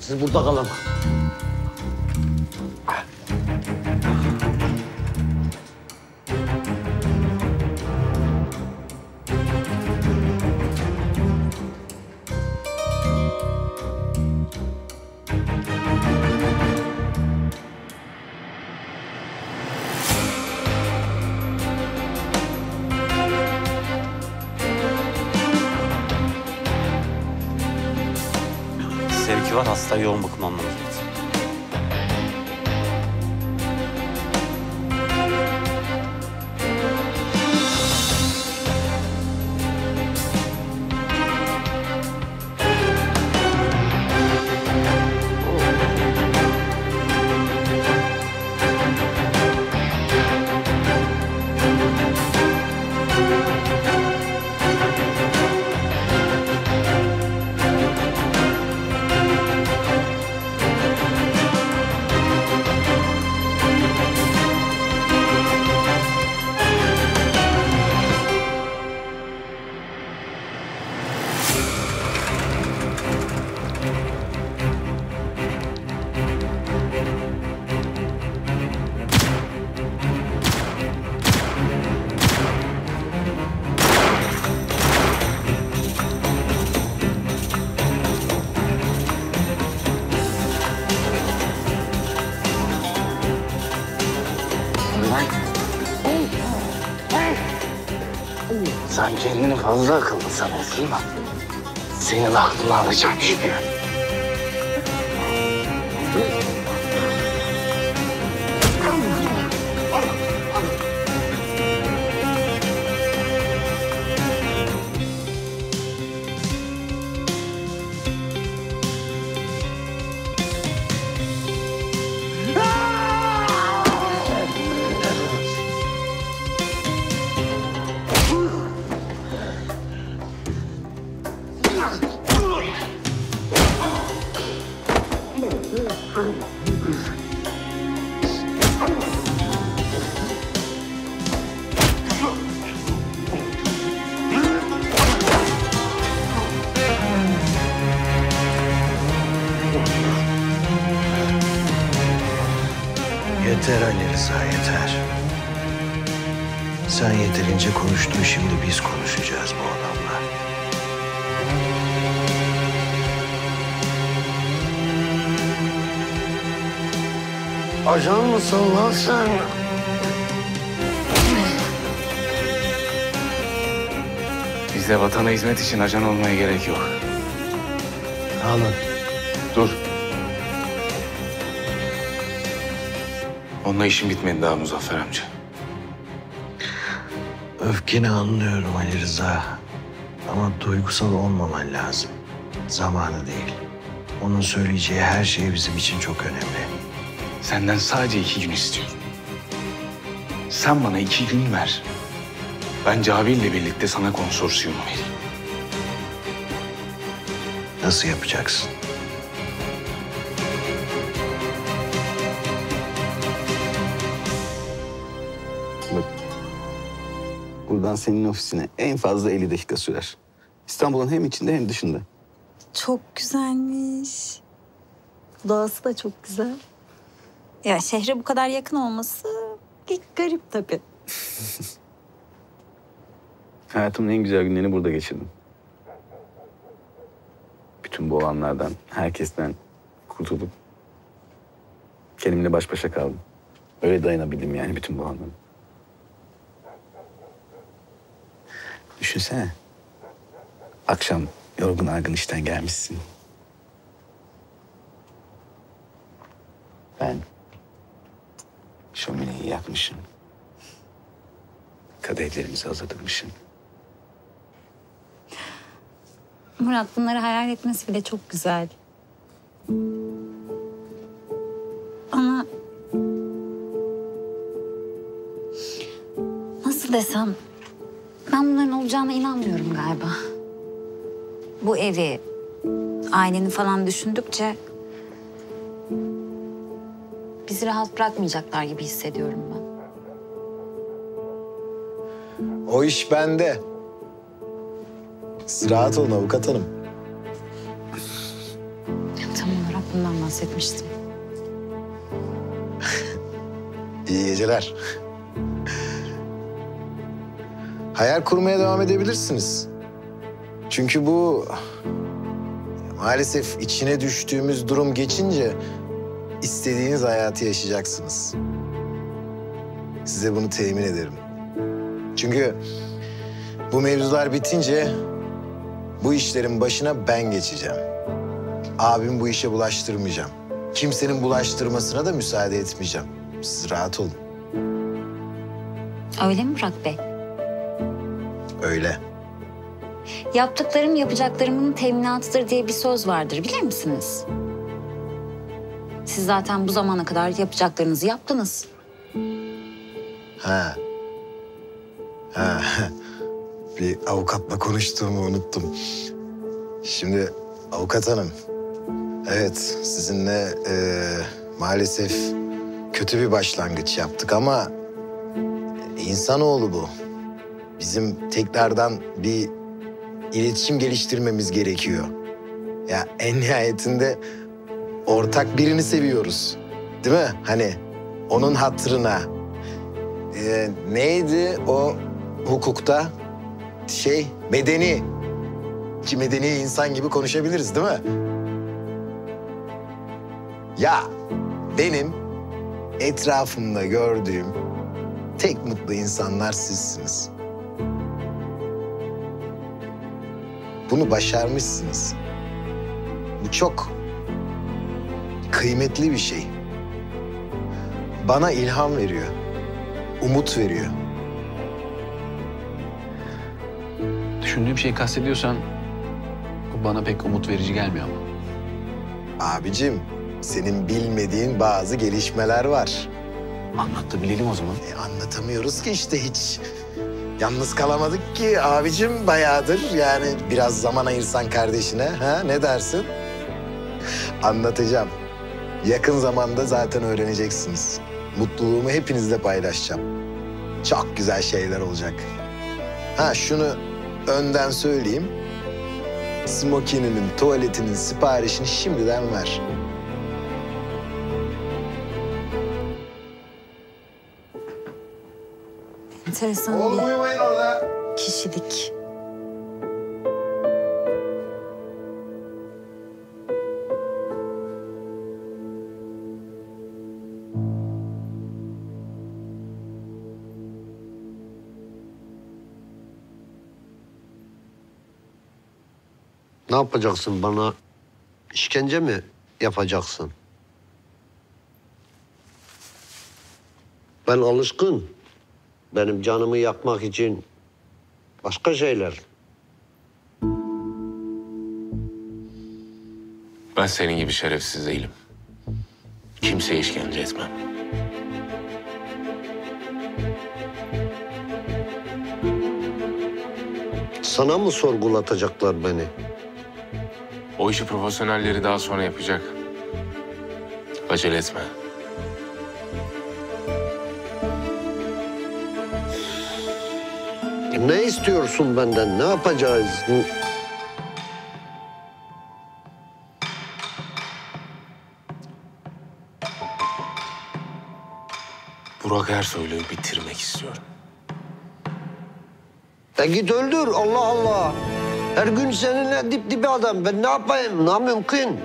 Siz burada kalın. Var hasta yoğun bakım almamız lazım. Kendini fazla akıllı sanıyorsun da senin aklını alacağım şimdi. Sen yeterince konuştun şimdi biz konuşacağız bu adamla. Ajan mısın lan sen? Bizde vatana hizmet için ajan olmaya gerek yok. Alın. Dur. Onunla işim bitmedi daha Muzaffer amca. Öfkeni anlıyorum Ali Rıza. Ama duygusal olmaman lazım. Zamanı değil. Onun söyleyeceği her şey bizim için çok önemli. Senden sadece iki gün istiyorum. Sen bana iki gün ver. Ben Cavi'yle birlikte sana konsorsiyumu vereyim. Nasıl yapacaksın? Buradan senin ofisine en fazla 50 dakika sürer. İstanbul'un hem içinde hem dışında. Çok güzelmiş. Doğası da çok güzel. Ya şehre bu kadar yakın olması garip tabii. Hayatımın en güzel günlerini burada geçirdim. Bütün bu olanlardan, herkesten kurtulup kendimle baş başa kaldım. Öyle dayanabildim yani bütün bu olanlara. Düşünsene. Akşam yorgun argın işten gelmişsin. Ben şömineyi yakmışım. Kadehlerimizi hazırlamışım. Murat bunları hayal etmesi bile çok güzel. Ama nasıl desem ben bunların olacağına inanmıyorum galiba. Bu evi, aileni falan düşündükçe bizi rahat bırakmayacaklar gibi hissediyorum ben. O iş bende. Siz rahat olun avukat hanım. Tam olarak Bundan bahsetmiştim. İyi geceler. Hayal kurmaya devam edebilirsiniz. Çünkü bu maalesef içine düştüğümüz durum geçince istediğiniz hayatı yaşayacaksınız. Size bunu temin ederim. Çünkü bu mevzular bitince bu işlerin başına ben geçeceğim. Abim bu işe bulaştırmayacağım. Kimsenin bulaştırmasına da müsaade etmeyeceğim. Siz rahat olun. Öyle mi Burak Bey? Öyle. Yaptıklarım yapacaklarımın teminatıdır diye bir söz vardır bilir misiniz? Siz zaten bu zamana kadar yapacaklarınızı yaptınız. Ha. Ha. Bir avukatla konuştuğumu unuttum. Şimdi avukat hanım. Evet sizinle eee, maalesef kötü bir başlangıç yaptık ama insanoğlu bu. Bizim tekrardan bir iletişim geliştirmemiz gerekiyor. Ya en nihayetinde ortak birini seviyoruz. Değil mi? Hani onun hatırına. Ee, neydi o hukukta? Şey, medeni. Ki medeni insan gibi konuşabiliriz değil mi? Ya benim etrafımda gördüğüm tek mutlu insanlar sizsiniz. Bunu başarmışsınız. Bu çok kıymetli bir şey. Bana ilham veriyor umut veriyor. Düşündüğüm şeyi kastediyorsan bu bana pek umut verici gelmiyor ama. Abicim, senin bilmediğin bazı gelişmeler var. Anlat da bilelim o zaman. E, anlatamıyoruz ki işte hiç. Yalnız kalamadık ki abicim bayağıdır. Yani biraz zaman ayırsan kardeşine. Ha? Ne dersin? Anlatacağım. Yakın zamanda zaten öğreneceksiniz. Mutluluğumu hepinizle paylaşacağım. Çok güzel şeyler olacak. Ha şunu önden söyleyeyim. Smokininin, tuvaletinin siparişini şimdiden ver. Enteresan Oğlum bir uyumayın orada. kişilik. Ne yapacaksın bana? İşkence mi yapacaksın? Ben alışkın. Benim canımı yakmak için başka şeyler. Ben senin gibi şerefsiz değilim. Kimseye işkence etmem. Sana mı sorgulatacaklar beni? O işi profesyonelleri daha sonra yapacak. Acele etme. Ne istiyorsun benden? Ne yapacağız? Burak Ersoy'u bitirmek istiyorum. E git öldür Allah Allah. Her gün seninle dip dibe adam. Ben ne yapayım? Ne mümkün?